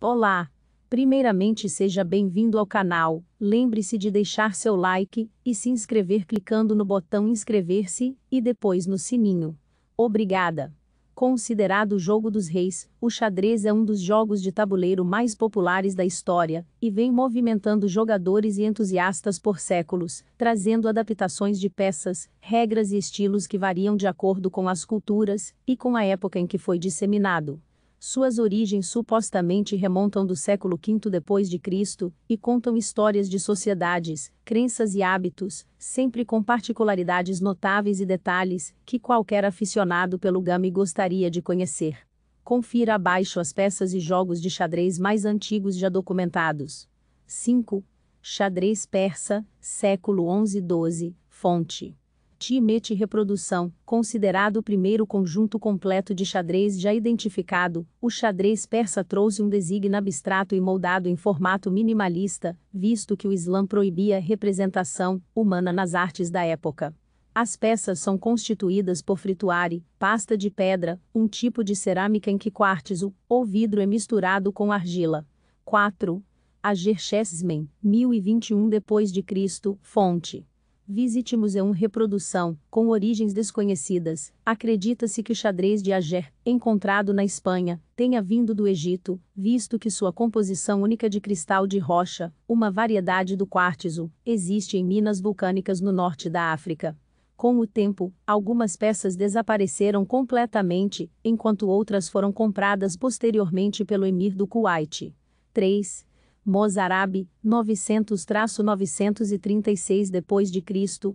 Olá! Primeiramente seja bem-vindo ao canal, lembre-se de deixar seu like e se inscrever clicando no botão inscrever-se e depois no sininho. Obrigada! Considerado o jogo dos reis, o xadrez é um dos jogos de tabuleiro mais populares da história e vem movimentando jogadores e entusiastas por séculos, trazendo adaptações de peças, regras e estilos que variam de acordo com as culturas e com a época em que foi disseminado. Suas origens supostamente remontam do século V depois de Cristo e contam histórias de sociedades, crenças e hábitos, sempre com particularidades notáveis e detalhes que qualquer aficionado pelo game gostaria de conhecer. Confira abaixo as peças e jogos de xadrez mais antigos já documentados. 5. Xadrez persa, século 11-12, fonte Timet Reprodução, considerado o primeiro conjunto completo de xadrez já identificado, o xadrez persa trouxe um design abstrato e moldado em formato minimalista, visto que o Islã proibia a representação humana nas artes da época. As peças são constituídas por frituare, pasta de pedra, um tipo de cerâmica em que quartzo ou vidro é misturado com argila. 4. Agerchesmen, 1021 d.C., fonte Visite Museu Reprodução, com origens desconhecidas. Acredita-se que o xadrez de Ager, encontrado na Espanha, tenha vindo do Egito, visto que sua composição única de cristal de rocha, uma variedade do quartzo, existe em minas vulcânicas no norte da África. Com o tempo, algumas peças desapareceram completamente, enquanto outras foram compradas posteriormente pelo emir do Kuwait. 3. Mozarabe, 900-936 d.C.,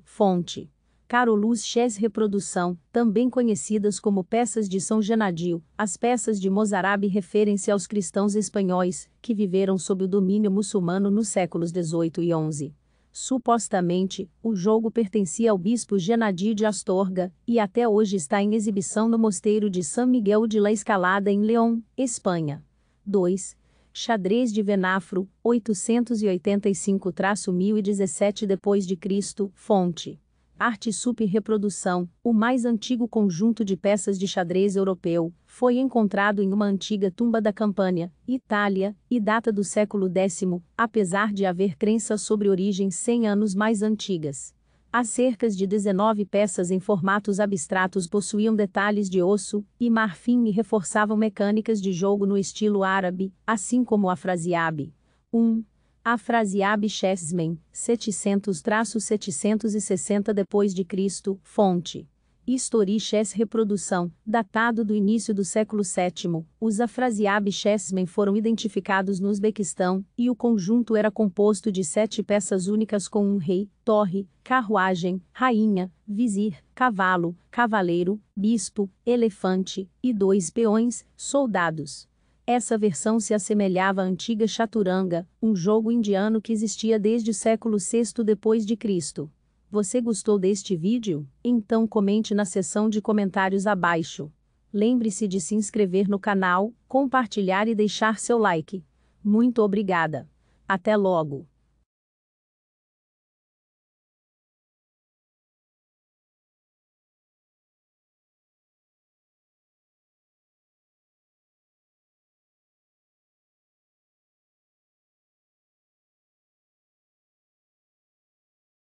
fonte. Carolus Ches Reprodução, também conhecidas como peças de São Genadio, as peças de Mozarabe referem-se aos cristãos espanhóis, que viveram sob o domínio muçulmano nos séculos 18 e 11. Supostamente, o jogo pertencia ao bispo Genadio de Astorga, e até hoje está em exibição no mosteiro de São Miguel de la Escalada em León, Espanha. 2. Xadrez de Venafro, 885-1017 d.C., fonte. Arte Sup Reprodução, o mais antigo conjunto de peças de xadrez europeu, foi encontrado em uma antiga tumba da Campânia, Itália, e data do século X, apesar de haver crença sobre origens 100 anos mais antigas. As cercas de 19 peças em formatos abstratos possuíam detalhes de osso e marfim e reforçavam mecânicas de jogo no estilo árabe, assim como a Frasiabe. 1. A Frasiabe Chessmen, 700-760 d.C., fonte. Historiches Reprodução, datado do início do século VII, os Afrasiab Chessmen foram identificados no Uzbequistão, e o conjunto era composto de sete peças únicas com um rei, torre, carruagem, rainha, vizir, cavalo, cavaleiro, bispo, elefante, e dois peões, soldados. Essa versão se assemelhava à antiga chaturanga, um jogo indiano que existia desde o século VI Cristo. Você gostou deste vídeo? Então comente na seção de comentários abaixo. Lembre-se de se inscrever no canal, compartilhar e deixar seu like. Muito obrigada. Até logo!